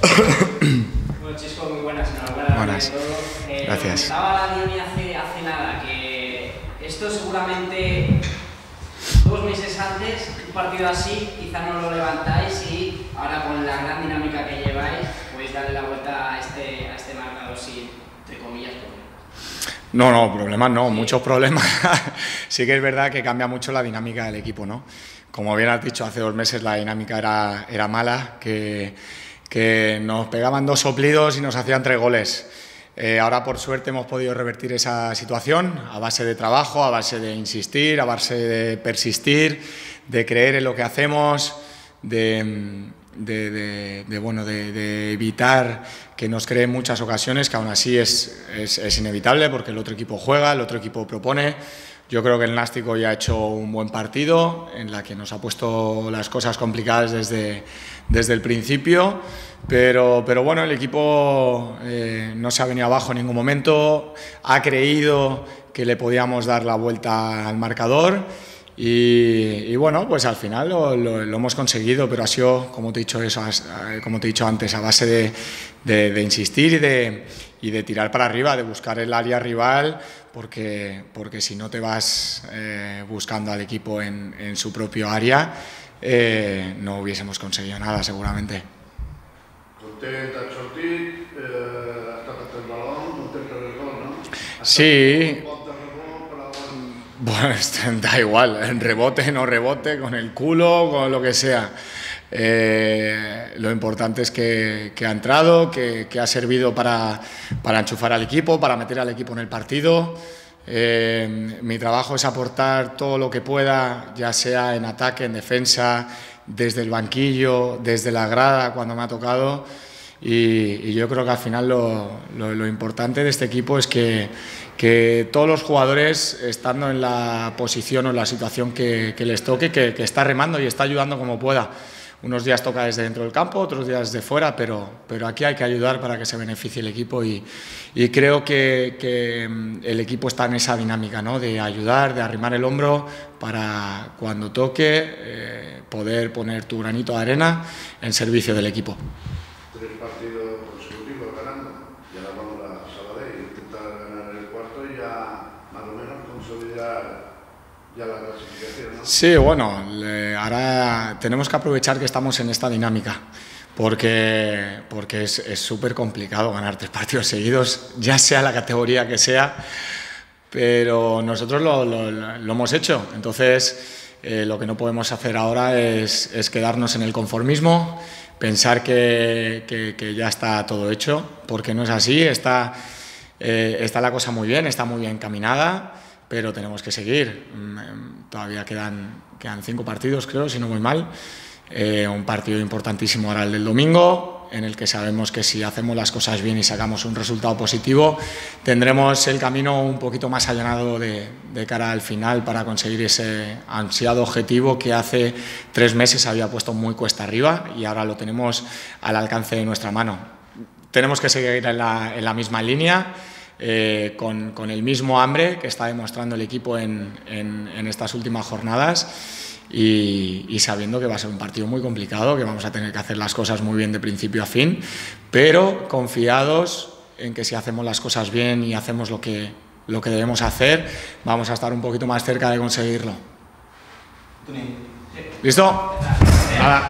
Bueno, Chisco, muy buenas, enhorabuena. Buenas. Eh, Gracias. Estaba la Dioni hace, hace nada, que esto seguramente dos meses antes, un partido así, quizá no lo levantáis y ahora con la gran dinámica que lleváis, podéis darle la vuelta a este, a este marcador sin, entre comillas. No, no, problemas no, muchos problemas. sí que es verdad que cambia mucho la dinámica del equipo, ¿no? Como bien has dicho, hace dos meses la dinámica era, era mala, que, que nos pegaban dos soplidos y nos hacían tres goles. Eh, ahora, por suerte, hemos podido revertir esa situación a base de trabajo, a base de insistir, a base de persistir, de creer en lo que hacemos, de, de, de, de bueno, de, evitar que nos creen muchas ocasiones, que aún así es, es, es inevitable porque el otro equipo juega, el otro equipo propone. Yo creo que el Nástico ya ha hecho un buen partido, en la que nos ha puesto las cosas complicadas desde, desde el principio, pero, pero bueno, el equipo eh, no se ha venido abajo en ningún momento, ha creído que le podíamos dar la vuelta al marcador y, y bueno, pues al final lo, lo, lo, hemos conseguido, pero ha sido, como te he dicho, eso, como te he dicho antes, a base de, de, de insistir y de, y de tirar para arriba, de buscar el área rival, porque, porque si no te vas eh, buscando al equipo en, en su propio área, eh, no hubiésemos conseguido nada seguramente. Sí. Pues da igual, rebote, no rebote, con el culo, con lo que sea. Eh, lo importante es que, que ha entrado, que, que ha servido para, para, enchufar al equipo, para meter al equipo en el partido. Eh, mi trabajo es aportar todo lo que pueda, ya sea en ataque, en defensa, desde el banquillo, desde la grada, cuando me ha tocado. Y, y yo creo que al final lo, lo, lo importante de este equipo es que, que, todos los jugadores, estando en la posición o en la situación que, les toque, que, que está remando y está ayudando como pueda. Unos días toca desde dentro del campo, otros días desde fuera, pero, pero aquí hay que ayudar para que se beneficie el equipo y, y creo que, que, el equipo está en esa dinámica, ¿no? de ayudar, de arrimar el hombro para cuando toque eh, poder poner tu granito de arena en servicio del equipo. Tres partidos consecutivos ganando y ahora vamos a Sabadell, intentar ganar el cuarto y ya más o menos consolidar Sí, bueno, le, ahora tenemos que aprovechar que estamos en esta dinámica, porque, porque es súper complicado ganar tres partidos seguidos, ya sea la categoría que sea, pero nosotros lo, lo, hemos hecho. Entonces, eh, lo que no podemos hacer ahora es, es quedarnos en el conformismo, pensar que, que, ya está todo hecho, porque no es así, está, eh, está la cosa muy bien, está muy bien caminada pero tenemos que seguir. Todavía quedan, quedan cinco partidos, creo, si no muy mal. Eh, un partido importantísimo ahora el del domingo, en el que sabemos que si hacemos las cosas bien y sacamos un resultado positivo, tendremos el camino un poquito más allanado de, de cara al final para conseguir ese ansiado objetivo que hace tres meses había puesto muy cuesta arriba y ahora lo tenemos al alcance de nuestra mano. Tenemos que seguir en la, en la misma línea eh, con, con, el mismo hambre que está demostrando el equipo en, en, en estas últimas jornadas y, y, sabiendo que va a ser un partido muy complicado, que vamos a tener que hacer las cosas muy bien de principio a fin, pero confiados en que si hacemos las cosas bien y hacemos lo que, lo que debemos hacer, vamos a estar un poquito más cerca de conseguirlo. ¿Listo? Nada.